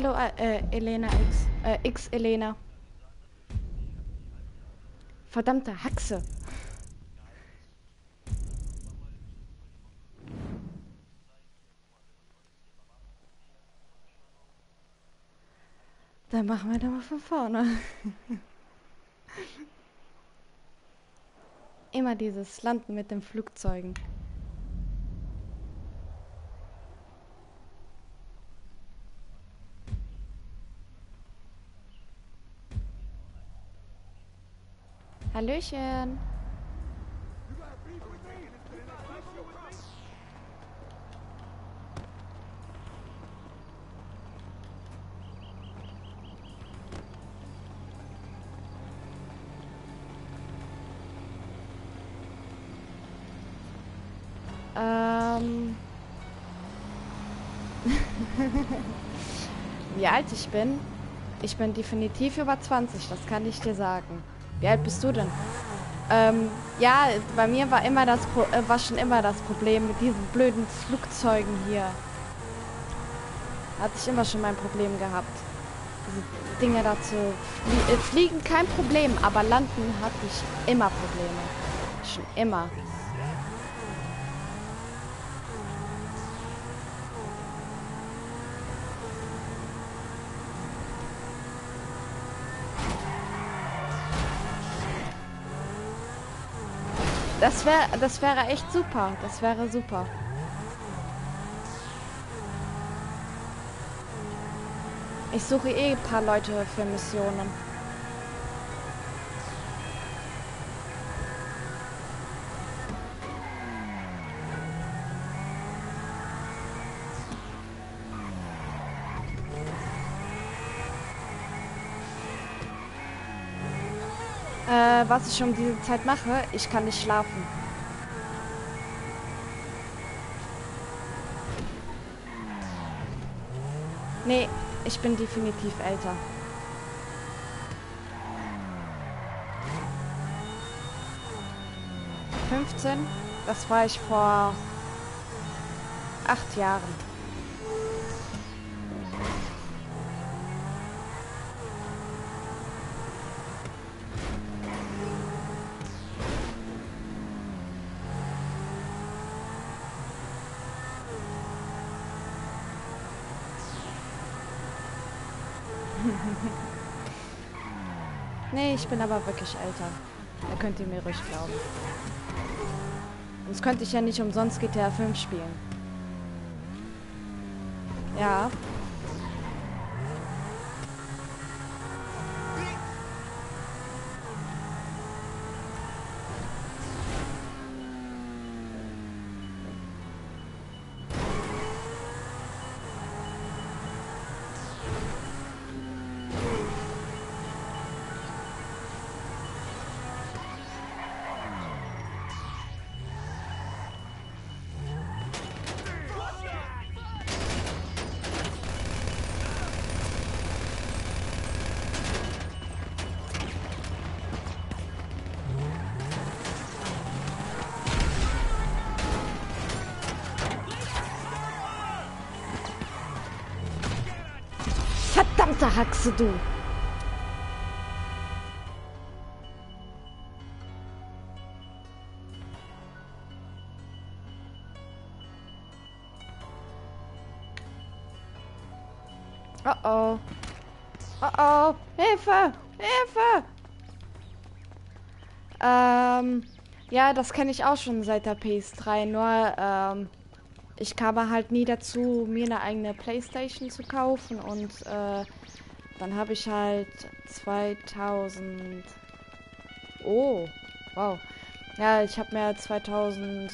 Hallo, äh, Elena X. Äh, X Elena. Verdammte Haxe. Dann machen wir da mal von vorne. Immer dieses Landen mit den Flugzeugen. Hallöchen. Ähm. Wie alt ich bin? Ich bin definitiv über 20, das kann ich dir sagen. Wie alt bist du denn? Ähm, ja, bei mir war immer das Pro äh, war schon immer das Problem mit diesen blöden Flugzeugen hier. Hatte ich immer schon mein Problem gehabt. Diese Dinge dazu flie äh, fliegen kein Problem, aber landen hatte ich immer Probleme. Schon immer. Das wäre das wäre echt super. Das wäre super. Ich suche eh ein paar Leute für Missionen. Äh, was ich um diese Zeit mache, ich kann nicht schlafen. Nee, ich bin definitiv älter. Fünfzehn? Das war ich vor acht Jahren. nee, ich bin aber wirklich älter. Da könnt ihr mir ruhig glauben. Sonst könnte ich ja nicht umsonst GTA 5 spielen. Ja. Verdammte Haxe, du! Oh oh. Oh oh. Hilfe! Hilfe! Ähm, ja, das kenne ich auch schon seit der PS3. Nur, ähm, ich kam halt nie dazu, mir eine eigene Playstation zu kaufen und äh, dann habe ich halt 2000 Oh, wow. Ja, ich habe mir 2000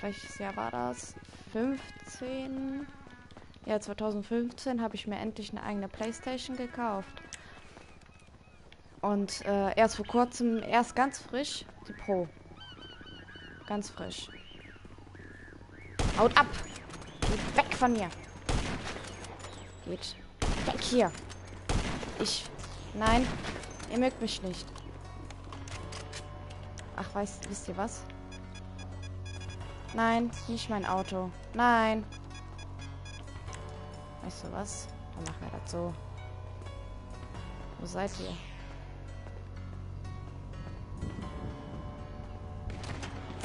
welches Jahr war das? 15 Ja, 2015 habe ich mir endlich eine eigene Playstation gekauft. Und äh, erst vor kurzem, erst ganz frisch, die Pro. Ganz frisch. Haut ab! Geht weg von mir! Geht weg hier! Ich. Nein, ihr mögt mich nicht. Ach, weißt, wisst ihr was? Nein, nicht mein Auto. Nein. Weißt du was? Dann machen wir das so. Wo seid ihr?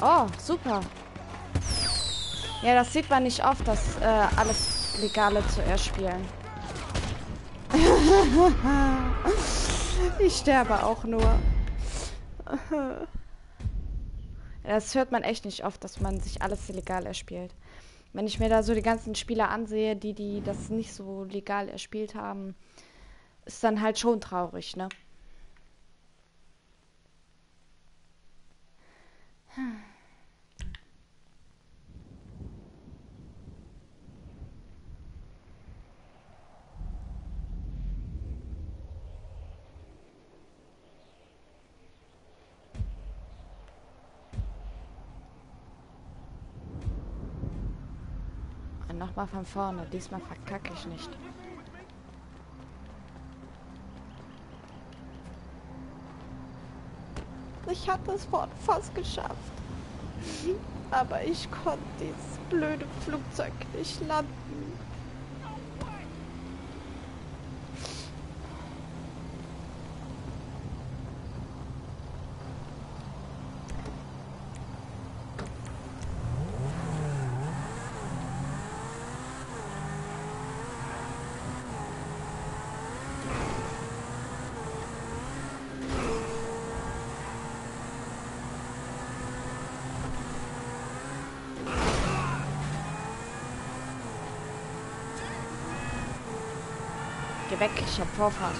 Oh, super. Ja, das sieht man nicht oft, dass äh, alles Legale zu erspielen. ich sterbe auch nur. Das hört man echt nicht oft, dass man sich alles illegal erspielt. Wenn ich mir da so die ganzen Spieler ansehe, die, die das nicht so legal erspielt haben, ist dann halt schon traurig, ne? Hm. Nochmal von vorne. Diesmal verkacke ich nicht. Ich hatte es fast geschafft. Aber ich konnte dieses blöde Flugzeug nicht landen. Weg, ich hab Vorfahrt.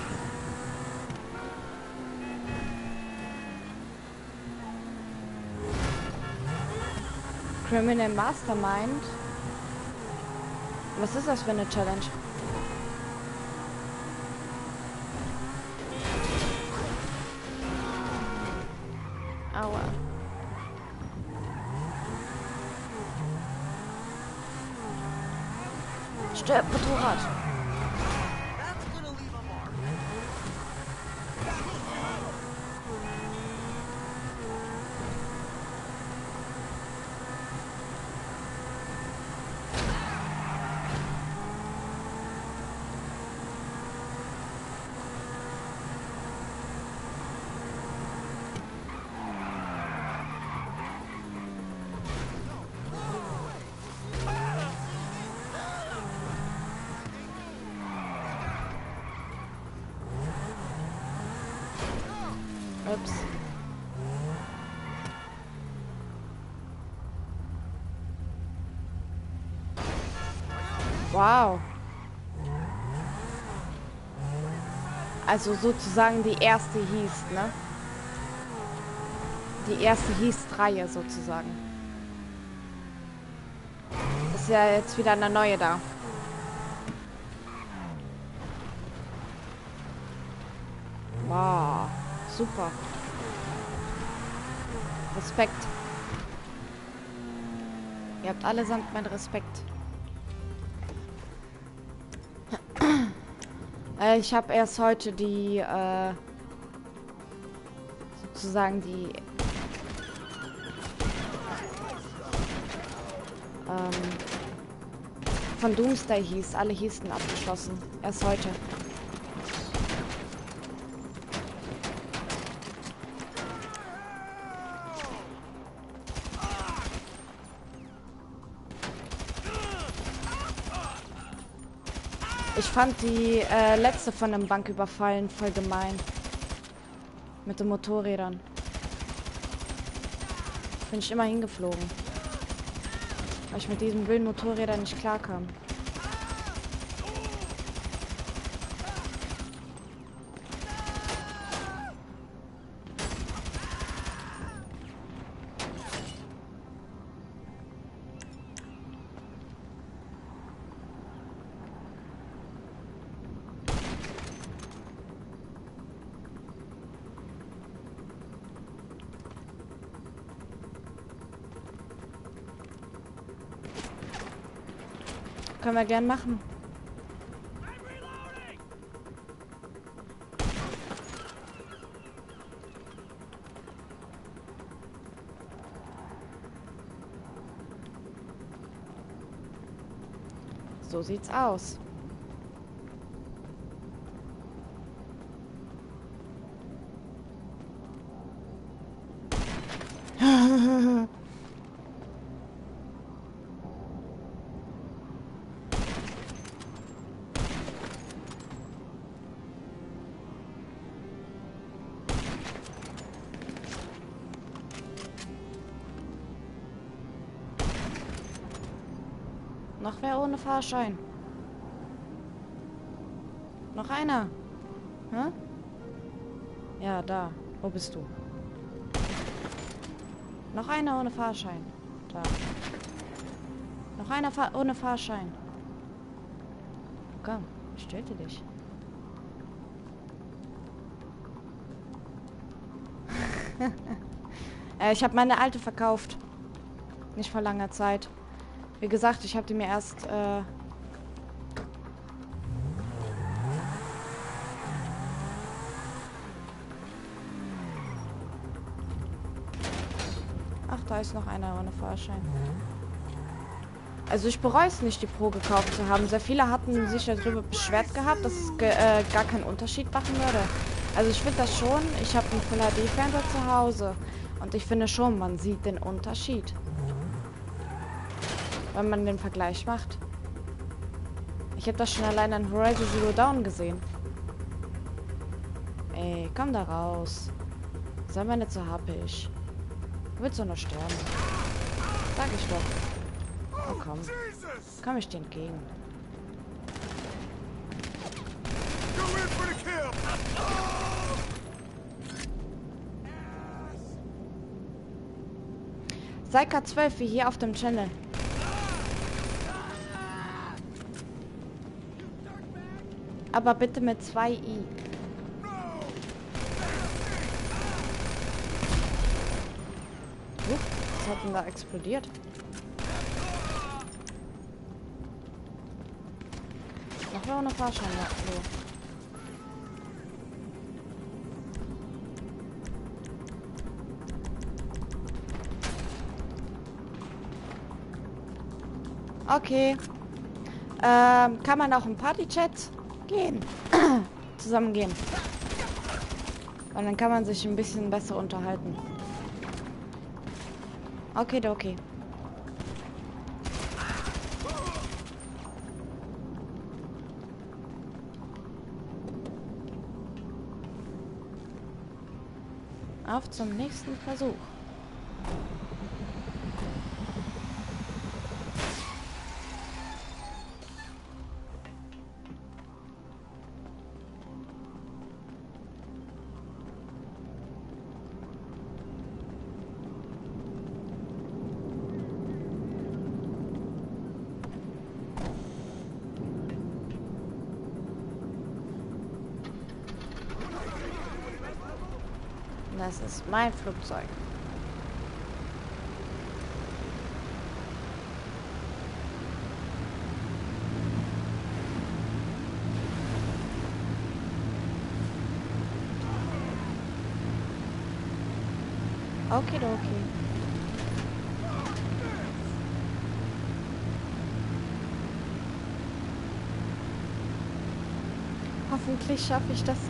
Criminal Mastermind. Was ist das für eine Challenge? Ups. Wow. Also sozusagen die erste hieß, ne? Die erste hieß Reihe sozusagen. Ist ja jetzt wieder eine neue da. Wow. Super. Respekt. Ihr habt allesamt meinen Respekt. Äh, ich habe erst heute die, äh, sozusagen die, ähm, von Doomsday hieß, alle hießen abgeschlossen. Erst heute. Fand die äh, letzte von dem Banküberfallen voll gemein. Mit den Motorrädern. Bin ich immer hingeflogen. Weil ich mit diesen blöden Motorrädern nicht klarkam. Können wir gern machen. So sieht's aus. wer ohne Fahrschein? Noch einer? Hä? Ja, da. Wo bist du? Noch einer ohne Fahrschein. Da. Noch einer Fa ohne Fahrschein. Komm, töte dich. äh, ich habe meine alte verkauft. Nicht vor langer Zeit. Wie gesagt, ich habe die mir erst... Äh Ach, da ist noch einer ohne Fahrschein. Also ich bereue es nicht, die Pro gekauft zu haben. Sehr viele hatten sich darüber beschwert gehabt, dass es äh, gar keinen Unterschied machen würde. Also ich finde das schon. Ich habe einen Full HD Fernseher zu Hause und ich finde schon, man sieht den Unterschied, wenn man den Vergleich macht. Ich habe das schon allein an Horizon Zero Dawn gesehen. Ey, komm da raus. Sei mal nicht so happig. Du willst doch nur sterben. Sag ich doch. Oh komm. Komm ich dir entgegen. Seika 12 wie hier auf dem Channel. Aber bitte mit 2 i. Huch, was hat denn da explodiert? Noch mal eine Fahrschein. So. Okay. Ähm, kann man auch im Partychat gehen? Zusammen gehen. Und dann kann man sich ein bisschen besser unterhalten. Okay, okay. Auf zum nächsten Versuch. Das ist mein Flugzeug. Okay, okay. Hoffentlich schaffe ich das